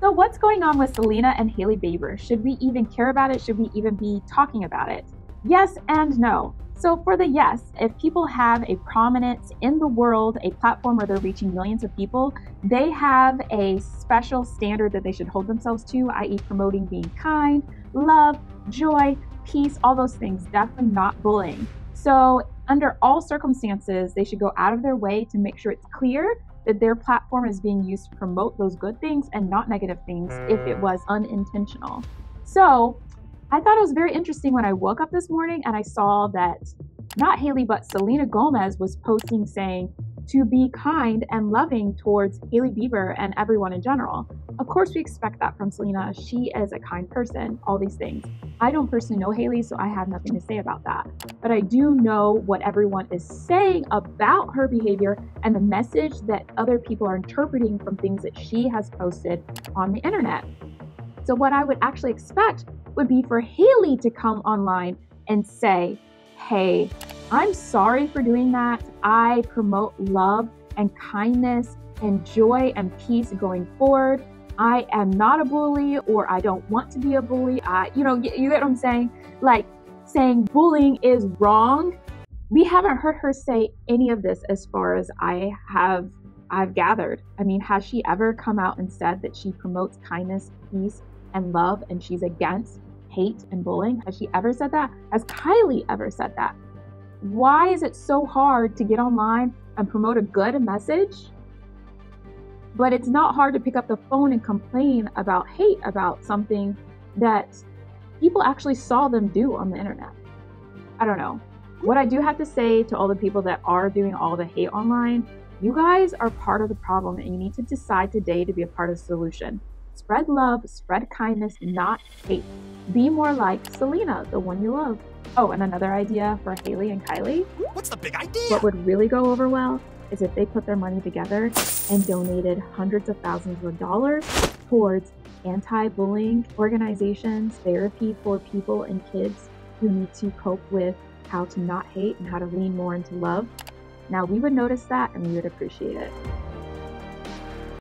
So, what's going on with Selena and Hailey Bieber? Should we even care about it? Should we even be talking about it? Yes and no. So, for the yes, if people have a prominence in the world, a platform where they're reaching millions of people, they have a special standard that they should hold themselves to, i.e., promoting being kind, love, joy, peace, all those things, definitely not bullying. So, under all circumstances, they should go out of their way to make sure it's clear that their platform is being used to promote those good things and not negative things if it mm. was unintentional. So, I thought it was very interesting when I woke up this morning and I saw that not Hailey, but Selena Gomez was posting saying to be kind and loving towards Hailey Bieber and everyone in general. Of course, we expect that from Selena. She is a kind person, all these things. I don't personally know Hailey, so I have nothing to say about that. But I do know what everyone is saying about her behavior and the message that other people are interpreting from things that she has posted on the internet. So, what I would actually expect would be for Hailey to come online and say, Hey, I'm sorry for doing that. I promote love and kindness and joy and peace going forward. I am not a bully or I don't want to be a bully. I, you know, you, you get what I'm saying? Like saying bullying is wrong. We haven't heard her say any of this as far as I have I've gathered. I mean, has she ever come out and said that she promotes kindness, peace, and love and she's against hate and bullying? Has she ever said that? Has Kylie ever said that? Why is it so hard to get online and promote a good message? But it's not hard to pick up the phone and complain about hate about something that people actually saw them do on the internet. I don't know. What I do have to say to all the people that are doing all the hate online, you guys are part of the problem and you need to decide today to be a part of the solution. Spread love, spread kindness, not hate. Be more like Selena, the one you love. Oh, and another idea for Hailey and Kylie. What's the big idea? What would really go over well is if they put their money together and donated hundreds of thousands of dollars towards anti bullying organizations, therapy for people and kids who need to cope with how to not hate and how to lean more into love. Now, we would notice that and we would appreciate it.